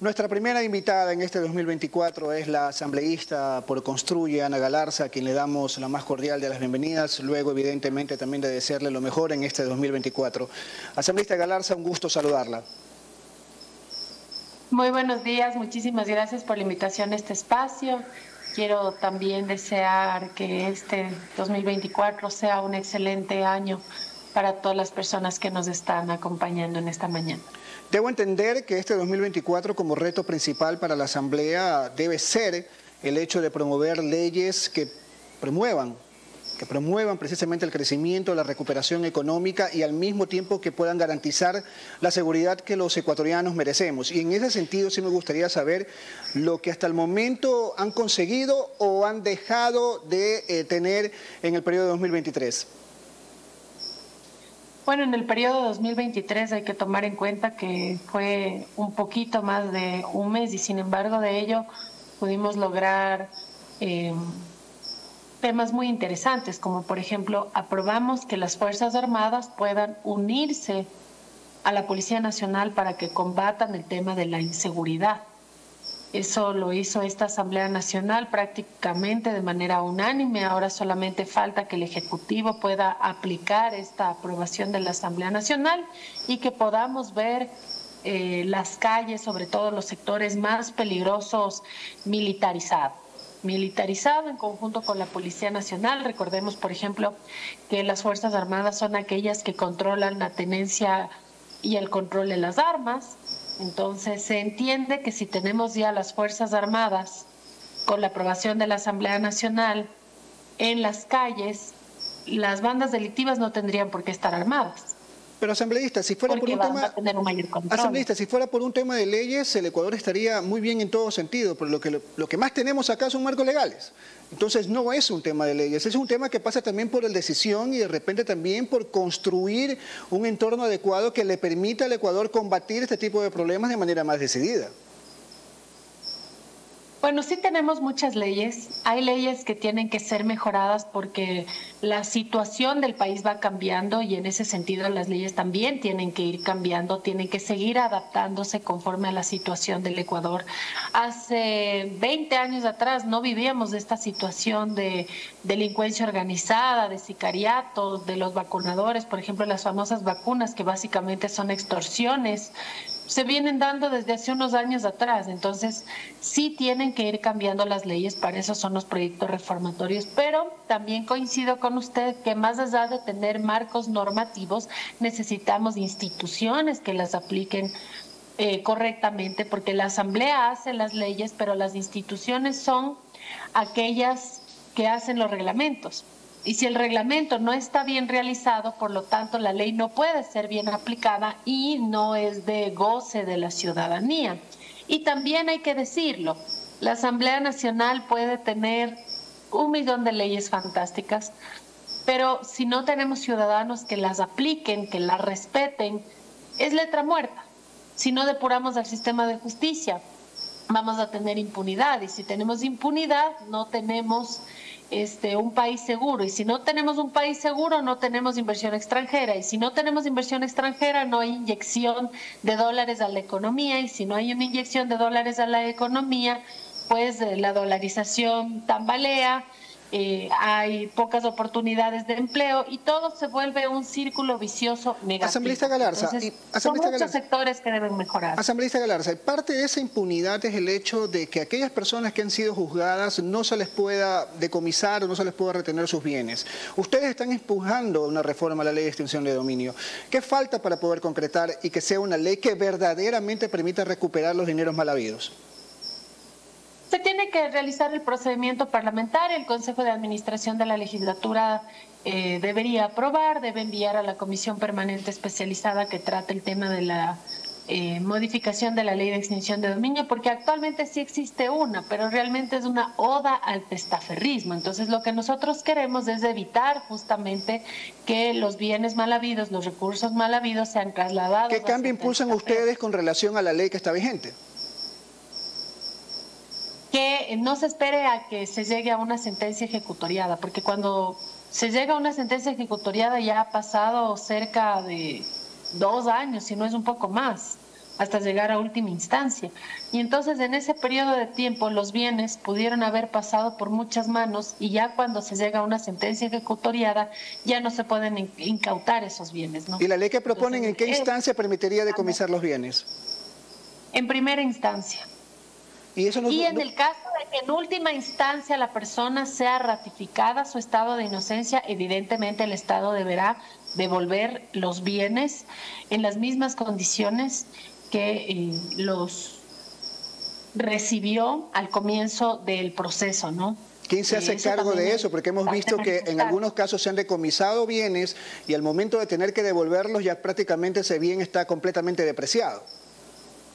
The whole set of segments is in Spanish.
Nuestra primera invitada en este 2024 es la asambleísta por Construye, Ana Galarza, a quien le damos la más cordial de las bienvenidas, luego evidentemente también de desearle lo mejor en este 2024. Asambleísta Galarza, un gusto saludarla. Muy buenos días, muchísimas gracias por la invitación a este espacio. Quiero también desear que este 2024 sea un excelente año para todas las personas que nos están acompañando en esta mañana. Debo entender que este 2024 como reto principal para la Asamblea debe ser el hecho de promover leyes que promuevan que promuevan precisamente el crecimiento, la recuperación económica y al mismo tiempo que puedan garantizar la seguridad que los ecuatorianos merecemos. Y en ese sentido sí me gustaría saber lo que hasta el momento han conseguido o han dejado de eh, tener en el periodo 2023. Bueno, en el periodo 2023 hay que tomar en cuenta que fue un poquito más de un mes y sin embargo de ello pudimos lograr eh, temas muy interesantes, como por ejemplo aprobamos que las Fuerzas Armadas puedan unirse a la Policía Nacional para que combatan el tema de la inseguridad. Eso lo hizo esta Asamblea Nacional prácticamente de manera unánime. Ahora solamente falta que el Ejecutivo pueda aplicar esta aprobación de la Asamblea Nacional y que podamos ver eh, las calles, sobre todo los sectores más peligrosos, militarizados militarizado en conjunto con la Policía Nacional. Recordemos, por ejemplo, que las Fuerzas Armadas son aquellas que controlan la tenencia y el control de las armas, entonces se entiende que si tenemos ya las Fuerzas Armadas con la aprobación de la Asamblea Nacional en las calles, las bandas delictivas no tendrían por qué estar armadas. Pero asambleísta, si fuera por un tema asambleísta, si fuera por un tema de leyes, el Ecuador estaría muy bien en todo sentido, pero lo que lo que más tenemos acá son marcos legales. Entonces no es un tema de leyes, es un tema que pasa también por la decisión y de repente también por construir un entorno adecuado que le permita al Ecuador combatir este tipo de problemas de manera más decidida. Bueno, sí tenemos muchas leyes. Hay leyes que tienen que ser mejoradas porque la situación del país va cambiando y en ese sentido las leyes también tienen que ir cambiando, tienen que seguir adaptándose conforme a la situación del Ecuador. Hace 20 años atrás no vivíamos de esta situación de delincuencia organizada, de sicariato, de los vacunadores, por ejemplo, las famosas vacunas que básicamente son extorsiones se vienen dando desde hace unos años atrás. Entonces, sí tienen que ir cambiando las leyes, para eso son los proyectos reformatorios. Pero también coincido con usted que más allá de tener marcos normativos, necesitamos instituciones que las apliquen eh, correctamente, porque la Asamblea hace las leyes, pero las instituciones son aquellas que hacen los reglamentos. Y si el reglamento no está bien realizado, por lo tanto, la ley no puede ser bien aplicada y no es de goce de la ciudadanía. Y también hay que decirlo, la Asamblea Nacional puede tener un millón de leyes fantásticas, pero si no tenemos ciudadanos que las apliquen, que las respeten, es letra muerta. Si no depuramos el sistema de justicia, vamos a tener impunidad y si tenemos impunidad, no tenemos este, un país seguro. Y si no tenemos un país seguro, no tenemos inversión extranjera. Y si no tenemos inversión extranjera, no hay inyección de dólares a la economía. Y si no hay una inyección de dólares a la economía, pues eh, la dolarización tambalea eh, hay pocas oportunidades de empleo y todo se vuelve un círculo vicioso negativo. Asambleísta Galarza, son muchos sectores que deben mejorar. Asambleísta Galarza, parte de esa impunidad es el hecho de que aquellas personas que han sido juzgadas no se les pueda decomisar o no se les pueda retener sus bienes. Ustedes están empujando una reforma a la ley de extinción de dominio. ¿Qué falta para poder concretar y que sea una ley que verdaderamente permita recuperar los dineros mal habidos? Tiene que realizar el procedimiento parlamentario, el Consejo de Administración de la legislatura eh, debería aprobar, debe enviar a la Comisión Permanente Especializada que trate el tema de la eh, modificación de la ley de extinción de dominio, porque actualmente sí existe una, pero realmente es una oda al testaferrismo. Entonces lo que nosotros queremos es evitar justamente que los bienes mal habidos, los recursos mal habidos sean trasladados. ¿Qué cambio impulsan ustedes con relación a la ley que está vigente? Que no se espere a que se llegue a una sentencia ejecutoriada, porque cuando se llega a una sentencia ejecutoriada ya ha pasado cerca de dos años, si no es un poco más. hasta llegar a última instancia. Y entonces en ese periodo de tiempo los bienes pudieron haber pasado por muchas manos y ya cuando se llega a una sentencia ejecutoriada ya no se pueden incautar esos bienes. ¿no? ¿Y la ley que proponen en qué instancia permitiría decomisar los bienes? En primera instancia. Y, eso y en el caso de que en última instancia la persona sea ratificada su estado de inocencia, evidentemente el Estado deberá devolver los bienes en las mismas condiciones que eh, los recibió al comienzo del proceso, ¿no? ¿Quién se hace cargo de eso? Porque hemos visto que en algunos casos se han decomisado bienes y al momento de tener que devolverlos ya prácticamente ese bien está completamente depreciado.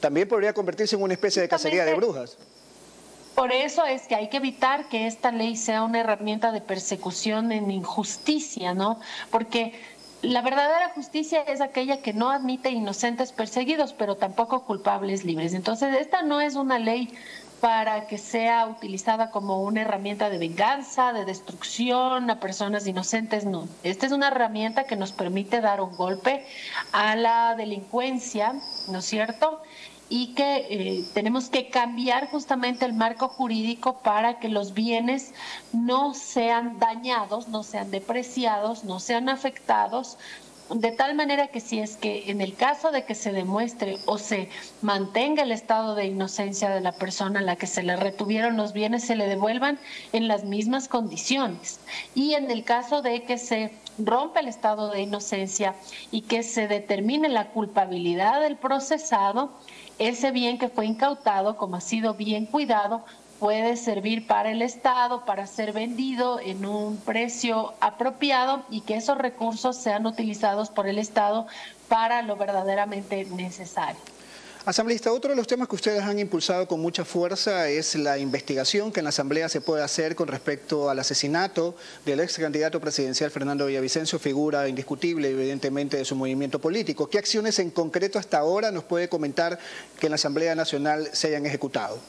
También podría convertirse en una especie de cacería de brujas. Por eso es que hay que evitar que esta ley sea una herramienta de persecución en injusticia, ¿no? Porque la verdadera justicia es aquella que no admite inocentes perseguidos, pero tampoco culpables libres. Entonces, esta no es una ley para que sea utilizada como una herramienta de venganza, de destrucción a personas inocentes, no. Esta es una herramienta que nos permite dar un golpe a la delincuencia, ¿no es cierto? y que eh, tenemos que cambiar justamente el marco jurídico para que los bienes no sean dañados, no sean depreciados, no sean afectados, de tal manera que si es que en el caso de que se demuestre o se mantenga el estado de inocencia de la persona a la que se le retuvieron los bienes, se le devuelvan en las mismas condiciones. Y en el caso de que se rompa el estado de inocencia y que se determine la culpabilidad del procesado, ese bien que fue incautado, como ha sido bien cuidado, puede servir para el Estado, para ser vendido en un precio apropiado y que esos recursos sean utilizados por el Estado para lo verdaderamente necesario. Asambleísta, otro de los temas que ustedes han impulsado con mucha fuerza es la investigación que en la Asamblea se puede hacer con respecto al asesinato del ex candidato presidencial Fernando Villavicencio, figura indiscutible evidentemente de su movimiento político. ¿Qué acciones en concreto hasta ahora nos puede comentar que en la Asamblea Nacional se hayan ejecutado?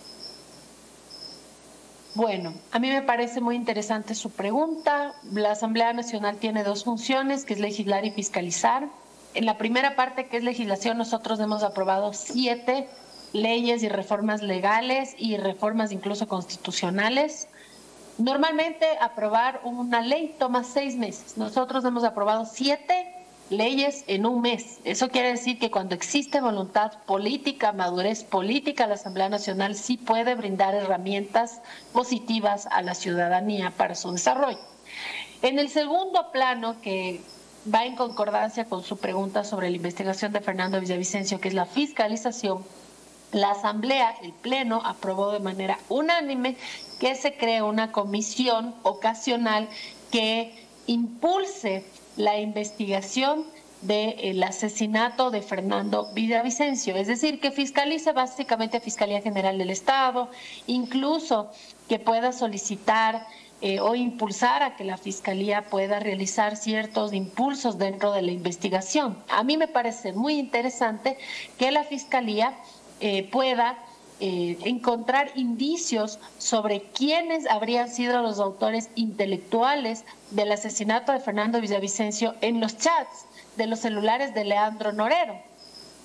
Bueno, a mí me parece muy interesante su pregunta. La Asamblea Nacional tiene dos funciones, que es legislar y fiscalizar. En la primera parte, que es legislación, nosotros hemos aprobado siete leyes y reformas legales y reformas incluso constitucionales. Normalmente aprobar una ley toma seis meses. Nosotros hemos aprobado siete leyes en un mes. Eso quiere decir que cuando existe voluntad política, madurez política, la Asamblea Nacional sí puede brindar herramientas positivas a la ciudadanía para su desarrollo. En el segundo plano, que va en concordancia con su pregunta sobre la investigación de Fernando Villavicencio, que es la fiscalización, la Asamblea, el Pleno, aprobó de manera unánime que se cree una comisión ocasional que impulse la investigación del asesinato de Fernando Villavicencio, es decir, que fiscalice básicamente a Fiscalía General del Estado, incluso que pueda solicitar eh, o impulsar a que la Fiscalía pueda realizar ciertos impulsos dentro de la investigación. A mí me parece muy interesante que la Fiscalía eh, pueda eh, encontrar indicios sobre quiénes habrían sido los autores intelectuales del asesinato de Fernando Villavicencio en los chats de los celulares de Leandro Norero.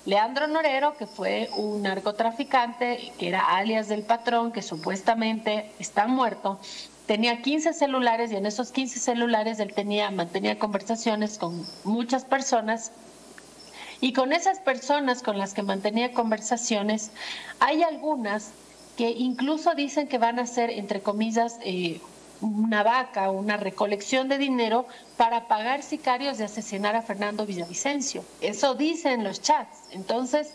Leandro Norero, que fue un narcotraficante, que era alias del patrón, que supuestamente está muerto, tenía 15 celulares y en esos 15 celulares él tenía, mantenía conversaciones con muchas personas y con esas personas con las que mantenía conversaciones, hay algunas que incluso dicen que van a ser, entre comillas, eh, una vaca, una recolección de dinero para pagar sicarios de asesinar a Fernando Villavicencio. Eso dicen los chats. Entonces,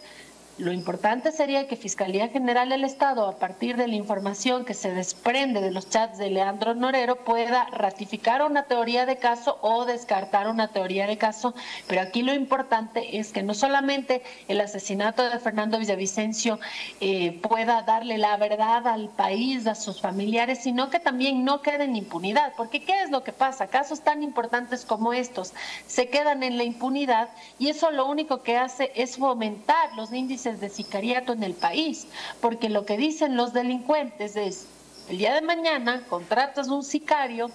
lo importante sería que Fiscalía General del Estado, a partir de la información que se desprende de los chats de Leandro Norero, pueda ratificar una teoría de caso o descartar una teoría de caso. Pero aquí lo importante es que no solamente el asesinato de Fernando Villavicencio eh, pueda darle la verdad al país, a sus familiares, sino que también no quede en impunidad. Porque ¿qué es lo que pasa? Casos tan importantes como estos se quedan en la impunidad y eso lo único que hace es fomentar los índices de sicariato en el país, porque lo que dicen los delincuentes es, el día de mañana contratas un sicario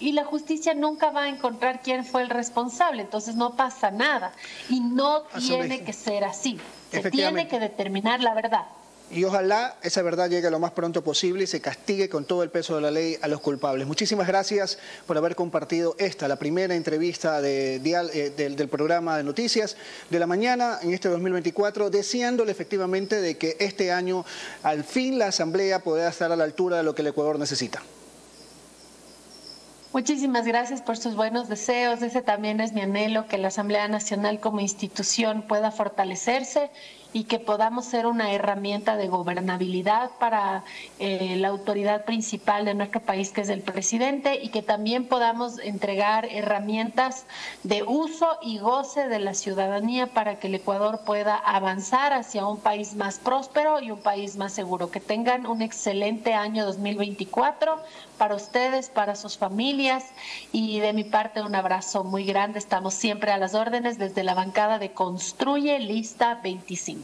y la justicia nunca va a encontrar quién fue el responsable, entonces no pasa nada. Y no tiene que ser así. Se tiene que determinar la verdad y ojalá esa verdad llegue lo más pronto posible y se castigue con todo el peso de la ley a los culpables. Muchísimas gracias por haber compartido esta, la primera entrevista de, eh, del, programa de noticias de la mañana en este 2024, deseándole efectivamente de que este año al fin la Asamblea pueda estar a la altura de lo que el Ecuador necesita. Muchísimas gracias por sus buenos deseos. Ese también es mi anhelo, que la Asamblea Nacional como institución pueda fortalecerse y que podamos ser una herramienta de gobernabilidad para eh, la autoridad principal de nuestro país, que es el presidente, y que también podamos entregar herramientas de uso y goce de la ciudadanía para que el Ecuador pueda avanzar hacia un país más próspero y un país más seguro. Que tengan un excelente año 2024 para ustedes, para sus familias y de mi parte un abrazo muy grande. Estamos siempre a las órdenes desde la bancada de Construye Lista 25.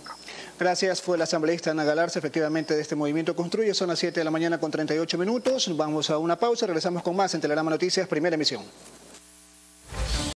Gracias, fue la asambleísta Ana Galarza, efectivamente, de este movimiento Construye. Son las 7 de la mañana con 38 minutos. Vamos a una pausa, regresamos con más en Telerama Noticias, primera emisión.